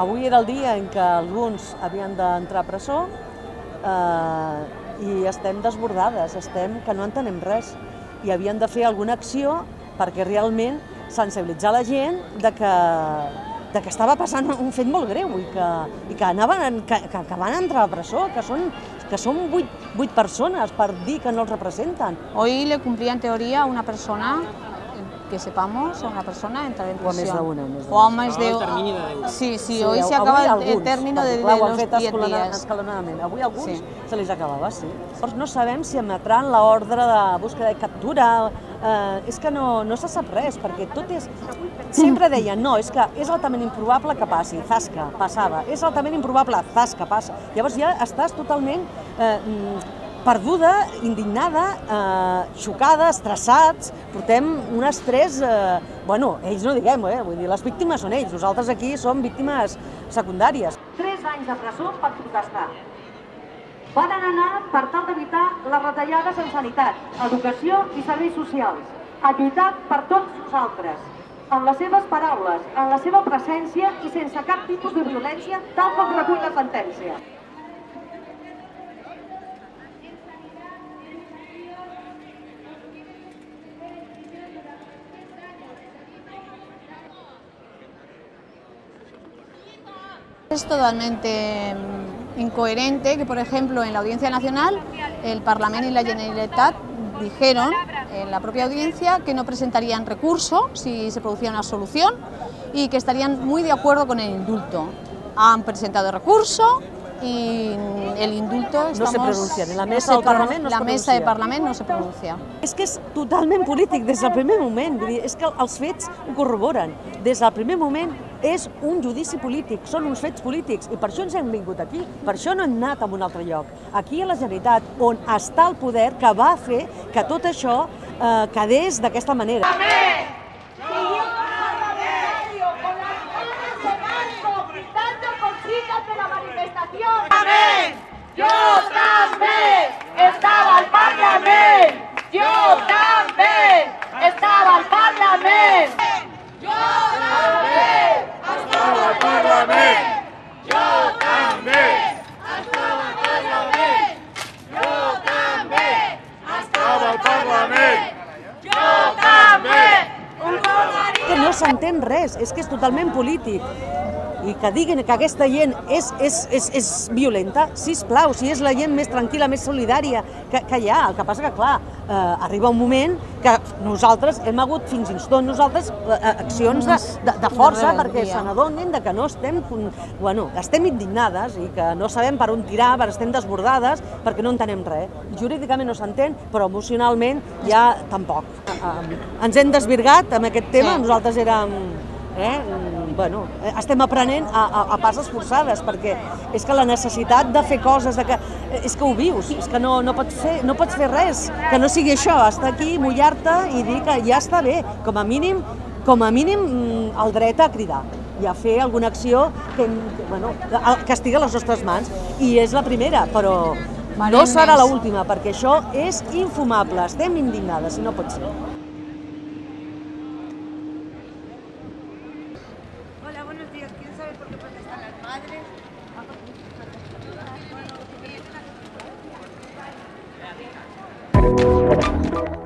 Avui era el dia en què alguns havien d'entrar a presó eh, i estem desbordades, estem que no entenem res. I havien de fer alguna acció perquè realment sensibilitzar la gent de que, de que estava passant un fet molt greu i que, i que, anaven, que, que, que van entrar a presó, que són, que són vuit, persones per dir que no els representen. Hoy le cumplía en teoría una persona que sepamos, a una persona entrar en O a més prisión. d'una, més O a d'una. más de... Acaba el termini de deu. Sí, sí, Sí, hoy se avui acaba el- el alguns, término de, de clar, han los fet 10 escalona- días. escalonadament. Avui alguns Sí. se les acabava, sí. Llavors no sabem si emetran l'ordre de búsqueda i captura, eh, és que no, no se sap res, perquè tot és... Sempre deien, no, és que és altament improbable que passi, zasca, passava, és altament improbable, zasca, passa. Llavors ja estàs totalment eh, perduda, indignada, eh, xocada, estressats, portem un estrès, eh, bueno, ells no diguem, eh, vull dir, les víctimes són ells, nosaltres aquí som víctimes secundàries. Tres anys de presó per protestar. Van anar per tal d'evitar les retallades en sanitat, educació i serveis socials, a lluitar per tots nosaltres, amb les seves paraules, en la seva presència i sense cap tipus de violència, tal com recull la sentència. Es totalmente mm, incoherente que, por ejemplo, en la Audiencia Nacional, el Parlamento y la Generalitat dijeron en la propia audiencia que no presentarían recurso si se producía una solución y que estarían muy de acuerdo con el indulto. Han presentado recurso y el indulto se estamos- pronuncian, en la no mesa se del Parlament no es la mesa de pronuncia. Parlament no se pronuncia. És que és totalment polític des del primer moment, vull dir, és que els fets ho corroboren. Des del primer moment és un judici polític, són uns fets polítics i per això ens hem vingut aquí, per això no hem anat a un altre lloc. Aquí a la Generalitat, on està el poder que va fer que tot això eh, quedés d'aquesta manera. Yo s'entén res, és que és totalment polític. I que diguin que aquesta gent és, és, és, és violenta, si plau, si és la gent més tranquil·la, més solidària que, que hi ha. El que passa que, clar, eh, arriba un moment que nosaltres hem hagut fins i tot nosaltres eh, accions de, de, de força perquè se n'adonin que no estem, bueno, estem indignades i que no sabem per on tirar, per estem desbordades, perquè no entenem res. Jurídicament no s'entén, però emocionalment ja tampoc. Eh, eh, Ens hem desvirgat amb aquest tema, nosaltres érem... Eh? Bueno, eh, estem aprenent a, a, a passes forçades, perquè és que la necessitat de fer coses, de que, eh, és que ho vius, és que no, no, pots fer, no pots fer res, que no sigui això, estar aquí, mullar-te i dir que ja està bé, com a mínim, com a mínim mm, el dret a cridar i a fer alguna acció que, bueno, que estigui a les nostres mans. I és la primera, però no serà l'última, perquè això és infumable, estem indignades i no pot ser. buenos días. ¿Quién sabe por qué protestan las madres? Bueno,